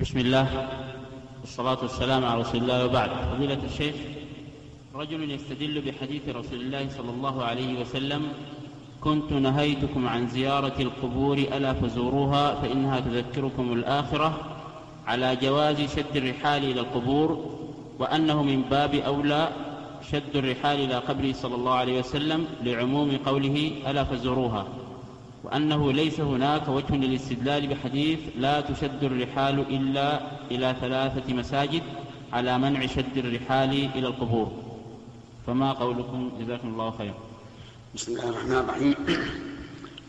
بسم الله والصلاة والسلام على رسول الله وبعد. فضيلة الشيخ رجل يستدل بحديث رسول الله صلى الله عليه وسلم كنت نهيتكم عن زيارة القبور ألا فزوروها فإنها تذكركم الآخرة على جواز شد الرحال إلى القبور وأنه من باب أولى شد الرحال إلى قبره صلى الله عليه وسلم لعموم قوله ألا فزوروها. وأنه ليس هناك وجه للاستدلال بحديث لا تشد الرحال إلا إلى ثلاثة مساجد على منع شد الرحال إلى القبور. فما قولكم؟ جزاكم الله خيرا. بسم الله الرحمن الرحيم.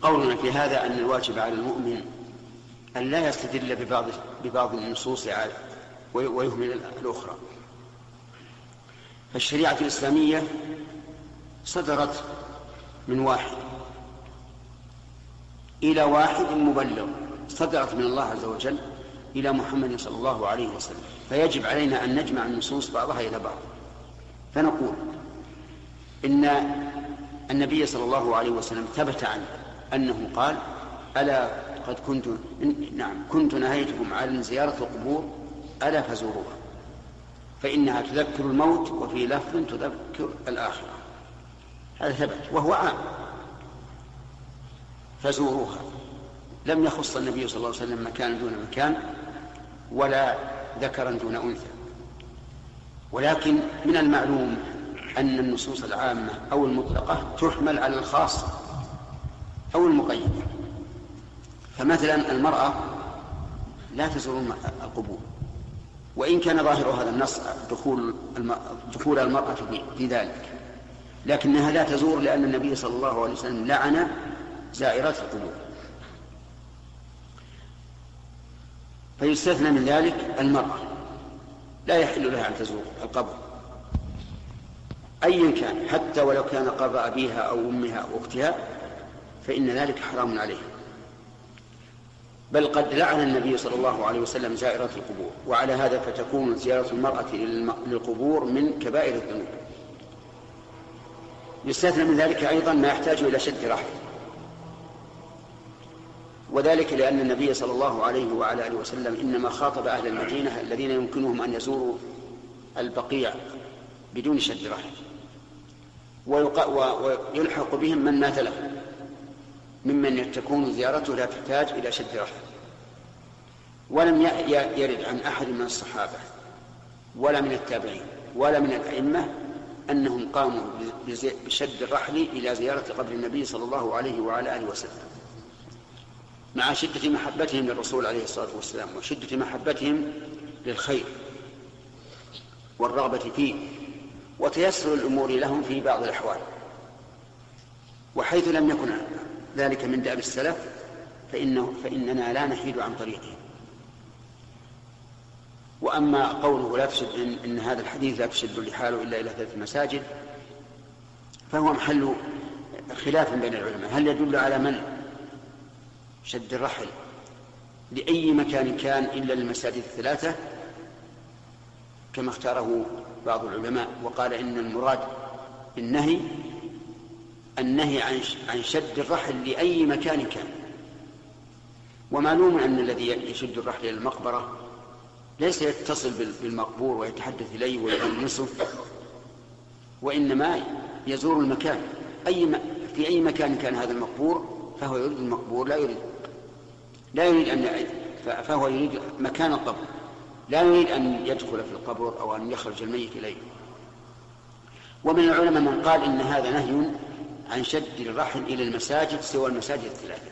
قولنا في هذا أن الواجب على المؤمن أن لا يستدل ببعض ببعض النصوص ويهمل الأخرى. فالشريعة الإسلامية صدرت من واحد. إلى واحد مبلغ. صدرت من الله عز وجل إلى محمد صلى الله عليه وسلم. فيجب علينا أن نجمع النصوص بعضها إلى بعض. فنقول إن النبي صلى الله عليه وسلم ثبت عنه أنه قال ألا قد كنت نعم كنت نهيتكم عن زيارة القبور ألا فزوروها فإنها تذكر الموت وفي لفظ تذكر الآخرة. هذا ثبت وهو عام. فزوروها. لم يخص النبي صلى الله عليه وسلم مكانا دون مكان ولا ذكرا دون أنثى. ولكن من المعلوم أن النصوص العامة أو المطلقة تحمل على الخاص أو المقيد. فمثلا المرأة لا تزور القبور. وإن كان ظاهر هذا النص دخول دخول المرأة في ذلك. لكنها لا تزور لأن النبي صلى الله عليه وسلم لعن زائرات القبور. فيستثنى من ذلك المرأة. لا يحل لها أن تزور القبر. أيا كان حتى ولو كان قبر أبيها أو أمها أو أختها فإن ذلك حرام عليها. بل قد لعن النبي صلى الله عليه وسلم زائرات القبور وعلى هذا فتكون زيارة المرأة للقبور من كبائر الذنوب. يستثنى من ذلك أيضا ما يحتاج إلى شد رحل وذلك لأن النبي صلى الله عليه وعلى آله وسلم إنما خاطب أهل المدينة الذين يمكنهم أن يزوروا البقيع بدون شد رحل ويلحق بهم من مات له ممن تكون زيارته لا تحتاج إلى شد رحل ولم يرد عن أحد من الصحابة ولا من التابعين ولا من الأئمة أنهم قاموا بشد الرحل إلى زيارة قبر النبي صلى الله عليه وعلى آله وسلم. مع شدة محبتهم للرسول عليه الصلاة والسلام وشدة محبتهم للخير والرغبة فيه وتيسر الأمور لهم في بعض الأحوال. وحيث لم يكن ذلك من دأب السلف فإنه فإننا لا نحيد عن طريقهم. وأما قوله لا تشد إن هذا الحديث لا تشد الرحال إلا إلى ثلاث مساجد فهو محل خلاف بين العلماء. هل يدل على من شد الرحل. لأي مكان كان إلا للمساجد الثلاثة كما اختاره بعض العلماء وقال إن المراد النهي النهي عن عن شد الرحل لأي مكان كان. ومعلوم أن الذي يشد الرحل إلى المقبرة؟ ليس يتصل بالمقبور ويتحدث إليه ويؤنسه وإنما يزور المكان. أي في أي مكان كان هذا المقبور فهو يريد المقبور لا يريد لا يريد أن فهو يريد مكان القبر. لا يريد أن يدخل في القبر أو أن يخرج الميت إليه. ومن العلماء من قال إن هذا نهي عن شد الرحل إلى المساجد سوى المساجد الثلاثة.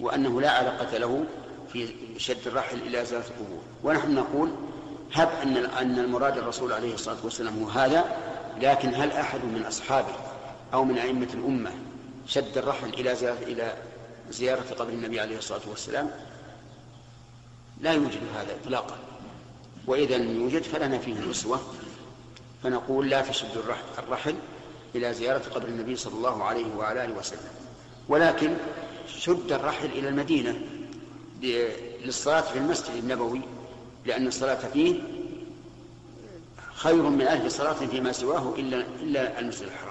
وأنه لا علاقة له في شد الرحل إلى زيارة القبور. ونحن نقول هب أن أن المراد الرسول عليه الصلاة والسلام هو هذا لكن هل أحد من أصحابه أو من أئمة الأمة شد الرحل إلى زيارة إلى زيارة قبر النبي عليه الصلاة والسلام لا يوجد هذا إطلاقا. وإذا لم يوجد فلنا فيه الأسوة فنقول لا تشد الرحل إلى زيارة قبر النبي صلى الله عليه وعلى آله وسلم. ولكن شد الرحل إلى المدينة للصلاة في المسجد النبوي لأن الصلاة فيه خير من ألف صلاة فيما سواه إلا إلا المسجد الحرام.